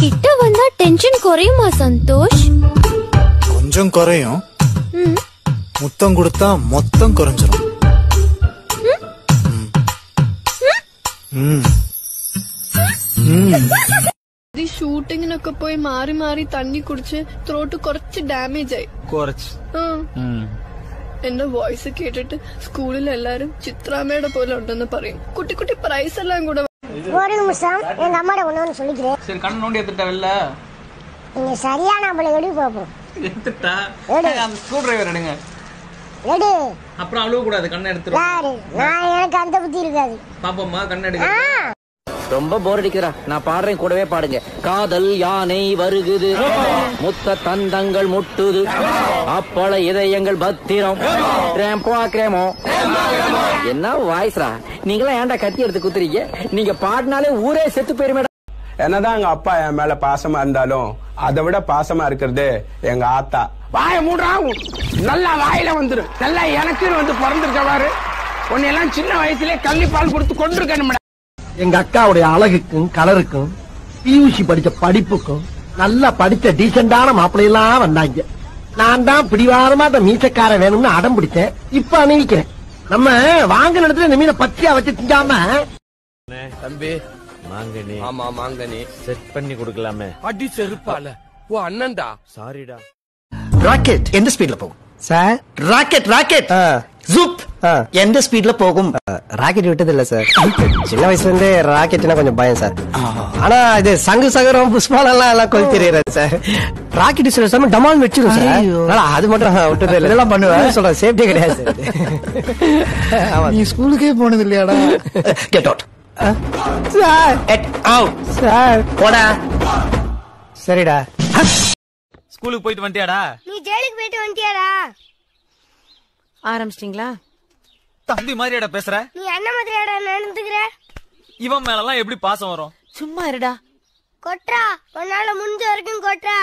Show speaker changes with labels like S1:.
S1: കിട്ട വന്ന
S2: ടെൻഷൻ കുറയുമോ
S1: സന്തോഷ്?
S2: കൊഞ്ചം കുറയും. മുത്തം കൊടുത്ത മൊത്തം കുറഞ്ഞിരും
S3: ഈ ഷൂട്ടിങ്ങിനൊക്കെ പോയി മാറി മാറി തണ്ണി കുടിച്ച് ത്രോട്ട് കുറച്ച് ഡാമേജ് ആയി.
S4: കുറച്ച്.
S3: എന്റെ വോയിസ് കേട്ടിട്ട് സ്കൂളിൽ എല്ലാരും ചിത്രാമ്മയുടെ പോലെ ഉണ്ടെന്ന് പറയും. കുട്ടി കുട്ടി പ്രൈസ് എല്ലാം കൂടെ
S5: ஒரு நிமிஷம். எங்க அம்மாட ஒண்ணு சொல்லிக்கிறேன்.
S4: சரி கண்ணு நோண்டி எடுத்துட்டா வெளில?
S5: நீங்க சரியான நம்மள எடு பாப்போம்
S4: எடுத்துட்டா?
S5: எடு.
S4: அந்த ஸ்க்ரூ டிரைவர் எடுங்க.
S5: எடு.
S4: அப்புறம் அழுவ கூடாது கண்ணை எடுத்துரும்
S5: நான் எனக்கு அந்த புத்தி இருக்காது.
S4: பாப்போம்மா கண்ணை எடுங்க.
S6: ரொம்ப போர் அடிக்கிறா நான் பாடுறேன் கூடவே பாடுங்க. காதல் யானை வருகுது. முத்த தந்தங்கள் முட்டுது. அப்பள இதயங்கள் பத்திரம். கிரேம்போ கிரேமோ என்ன வாய்ஸ்ரா நீங்களாம் ஏன்டா கத்தி எடுத்து குத்துறீங்க? நீங்க பாடினாலே ஊரே செத்து போயிருமே
S7: என்னதான் எங்க அப்பா என் மேல பாசமா இருந்தாலும் அதை விட பாசமா இருக்கிறது எங்க ஆத்தா. வாய மூடுறா நல்லா வாயில வந்துரும் நல்லா எனக்குன்னு வந்து பிறந்திருக்கவாரு பாரு. உன்னையெல்லாம் சின்ன வயசுலயே கள்ளிப்பால் கொடுத்து கொண்டிருக்கணும்
S8: எங்க அக்காவுடைய அழகுக்கும் கலருக்கும் பியூசி படிச்ச படிப்புக்கும் நல்லா படிச்ச டீசெண்டான மாப்பிள்ளையெல்லாம் வந்தாங்க. நான் தான் பிடிவாதமா அந்த மீசக்கார வேணும்னு அடம் பிடிச்சேன் இப்ப அணிவிக்கிறேன் நம்ம வாங்கின இடத்துல இந்த மீனை பச்சையா வச்சு திங்காம.
S9: தம்பி. மாங்கனி.
S7: ஆமா மாங்கனி.
S9: செட் பண்ணி கொடுக்கலாமே.
S7: அடி செருப்பால. ஓ அண்ணன்டா.
S9: சாரிடா
S8: ராக்கெட் எந்த ஸ்பீட்ல போகும்? சார் ராக்கெட் ராக்கெட் ஜூப் எந்த ஸ்பீட்ல போகும் ராக்கெட் விட்டது இல்ல சார் சின்ன வயசுல இருந்தே ராக்கெட்னா கொஞ்சம் பயம் சார் ஆனா இது சங்கு சகரம் புஷ்பாலம் எல்லாம் எல்லாம் கொல் தெரியாது சார் ராக்கெட் சில சமயம் டமால் வச்சிரும் சார் அது மட்டும் விட்டது இல்லை இதெல்லாம் பண்ணுவேன் சொல்றேன் சேஃப்டி கிடையாது சார் நீ ஸ்கூலுக்கே போனது இல்லையாடா get out sir out sir போடா சரிடா
S4: ஸ்கூலுக்கு போயிட்டு வந்துட்டியாடா
S5: நீ ஜெயிலுக்கு போயிட்டு வந்துட்டியாடா
S10: ஆரம்பிச்சிட்டீங்களா
S4: தம்பி மாதிரியாடா பேசுற?
S5: நீ என்ன மாதிரியாடா நடந்துக்கிற?
S4: இவன் மேலலாம் எப்படி பாசம் வரும்?
S10: சும்மா இருடா.
S5: கொட்றா. உன்னால முடிஞ்ச வரைக்கும் கொட்றா.